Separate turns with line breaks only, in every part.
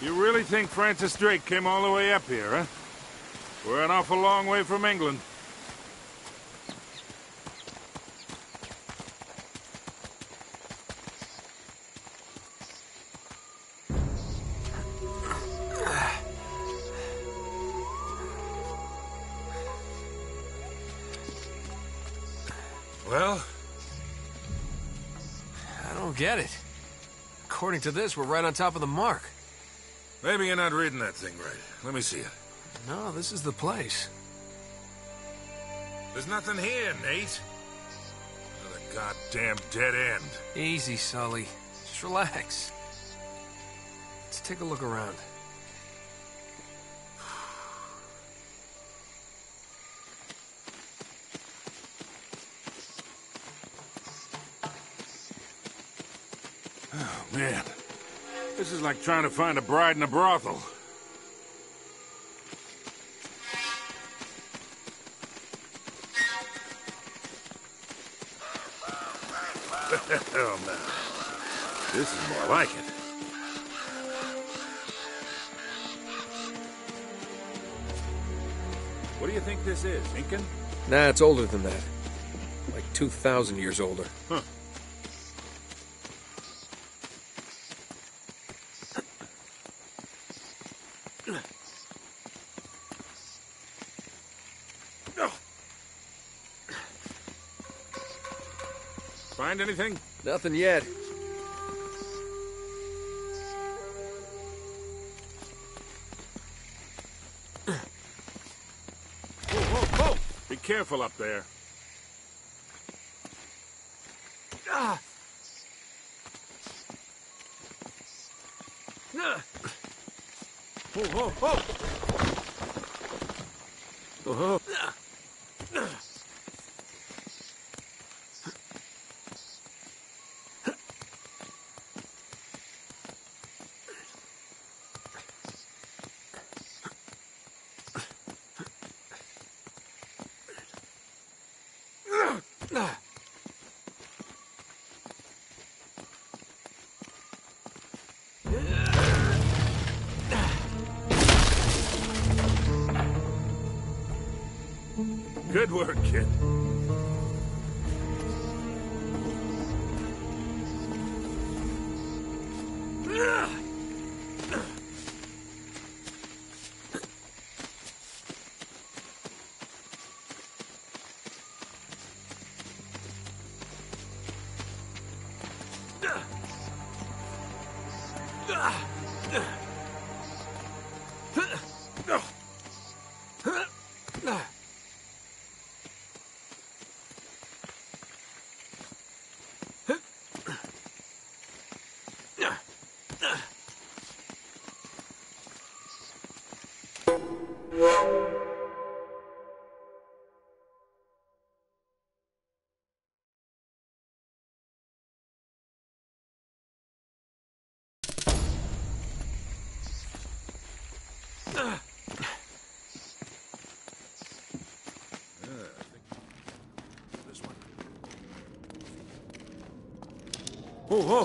You really think Francis Drake came all the way up here, huh? We're an awful long way from England.
According to this, we're right on top of the mark.
maybe you're not reading that thing right. Let me see it.
No, this is the place.
There's nothing here, Nate. Another goddamn dead end.
Easy, Sully. Just relax. Let's take a look around.
Man. This is like trying to find a bride in a brothel. Oh, Hell no. This is more like it. What do you think this is, Incan?
Nah, it's older than that. Like 2,000 years older.
Huh. Find anything?
Nothing yet.
Whoa, whoa, whoa! Be careful up there.
Ah! Ah!
Whoa, whoa, whoa! This one.
Whoa,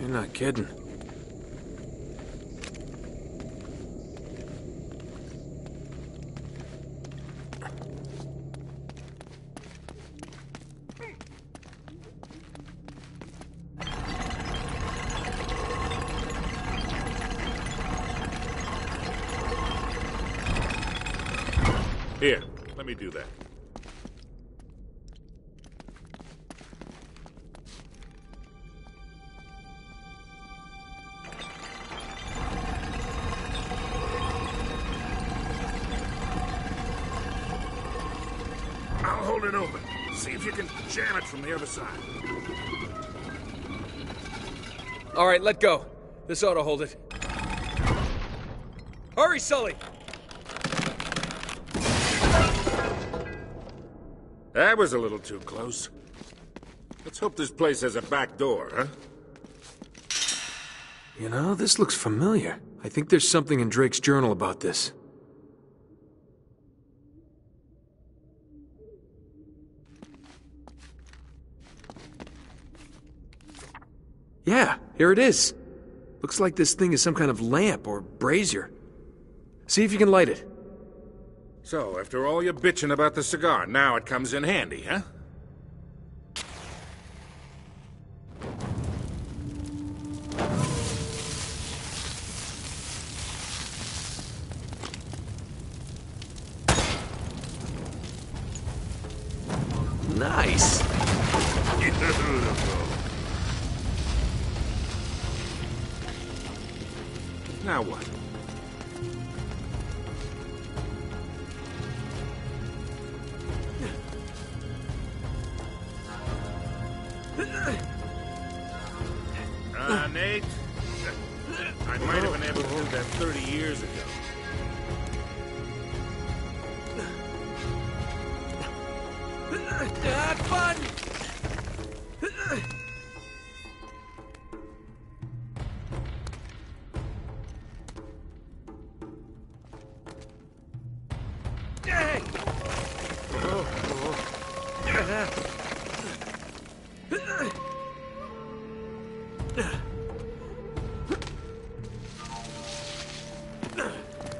You're not kidding.
Here, let me do that. From the other side.
All right, let go. This ought to hold it. Hurry, Sully!
That was a little too close. Let's hope this place has a back door, huh?
You know, this looks familiar. I think there's something in Drake's journal about this. Yeah, here it is. Looks like this thing is some kind of lamp or brazier. See if you can light it.
So, after all your bitching about the cigar, now it comes in handy, huh? Uh, Nate? I might have been able to do that 30 years ago.
Ah, fun! What?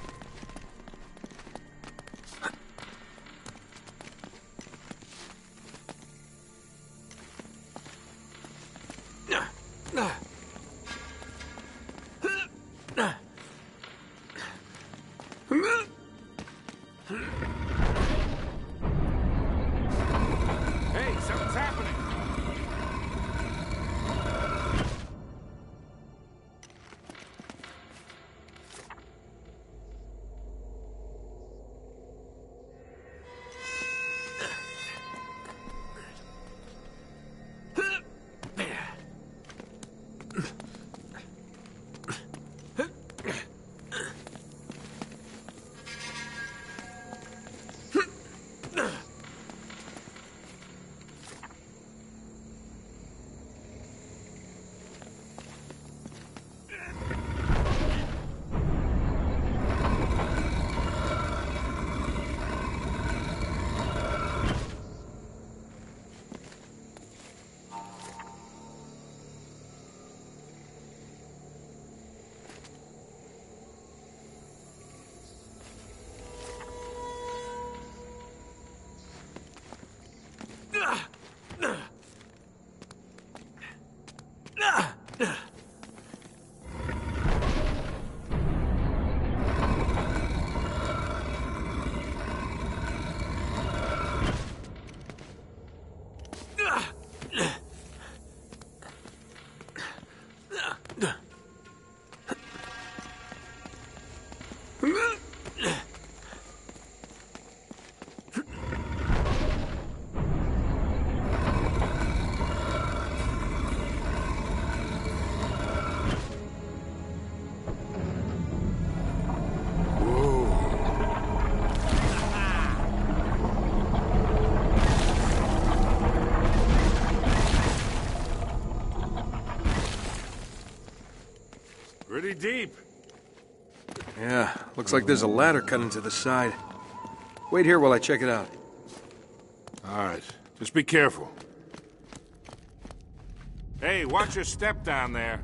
Pretty deep.
Yeah, looks like there's a ladder cut into the side. Wait here while I check it out.
All right. Just be careful. Hey, watch your step down there.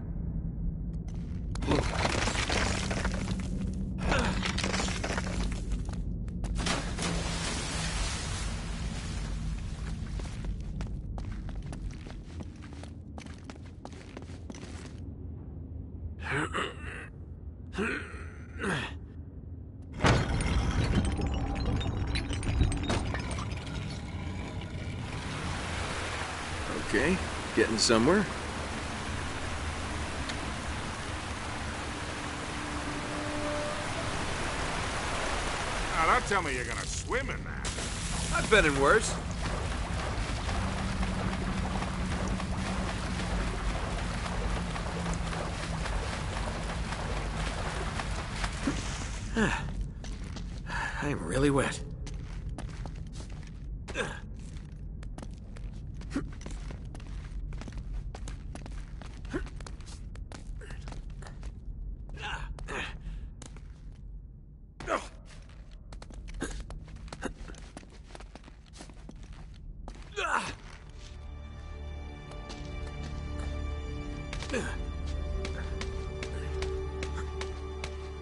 Okay, getting somewhere.
Now, don't tell me you're gonna swim in that.
I've been in worse.
I'm really wet.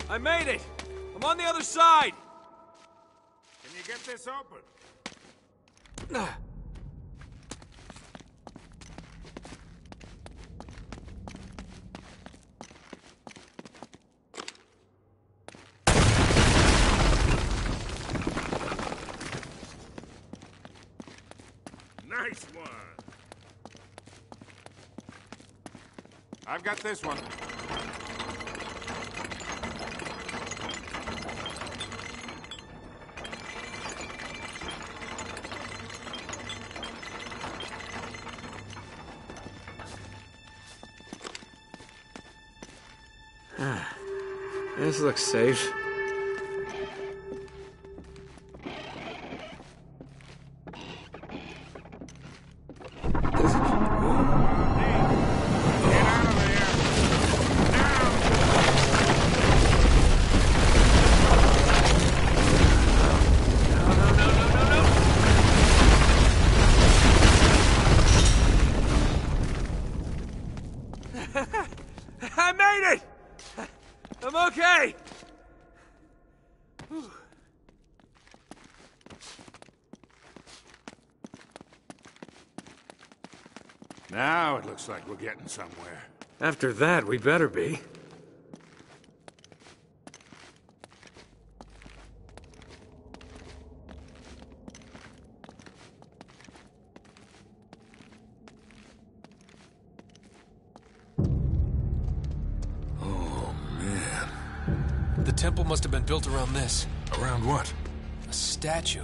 I made it! I'm on the other side!
This open? Nice one. I've got this one.
This looks safe.
Now
it
looks like we're getting somewhere.
After that, we better be. Oh, man.
The temple must have been built around this.
Around what?
A statue.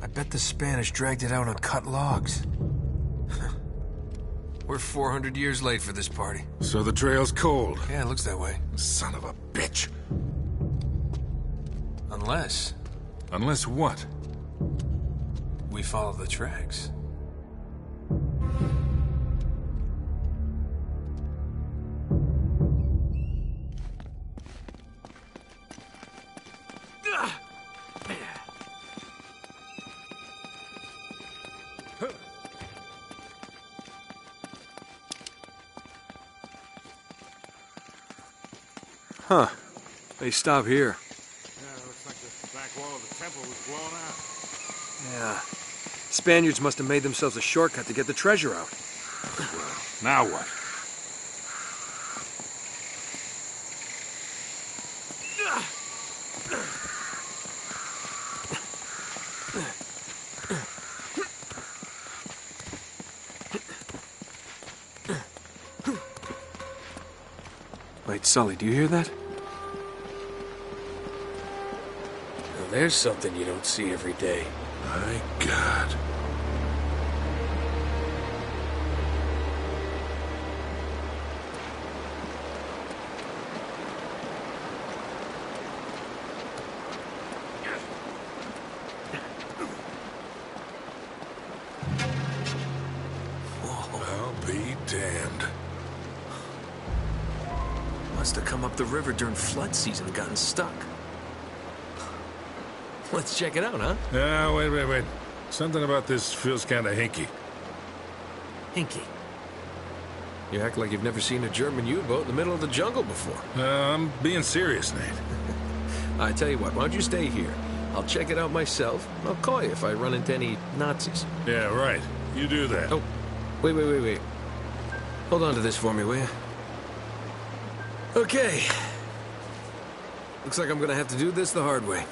I bet the Spanish dragged it out on cut logs. We're 400 years late for this party.
So the trail's cold.
Yeah, it looks that way.
Son of a bitch.
Unless
Unless what?
we follow the tracks. They stop here.
Yeah, it looks like the back wall of the temple was blown out.
Yeah. Spaniards must have made themselves a shortcut to get the treasure out.
Now what?
Wait, Sully, do you hear that?
There's something you don't see every day.
My God. I'll be damned.
Must have come up the river during flood season and gotten stuck. Let's check it out, huh?
Yeah, wait, wait, wait. Something about this feels kind of hinky.
Hinky. You act like you've never seen a German U-boat in the middle of the jungle before.
Uh, I'm being serious, Nate.
I tell you what, why don't you stay here? I'll check it out myself. I'll call you if I run into any Nazis.
Yeah, right. You do that.
Oh, wait, wait, wait, wait. Hold on to this for me, will you? Okay. Looks like I'm gonna have to do this the hard way.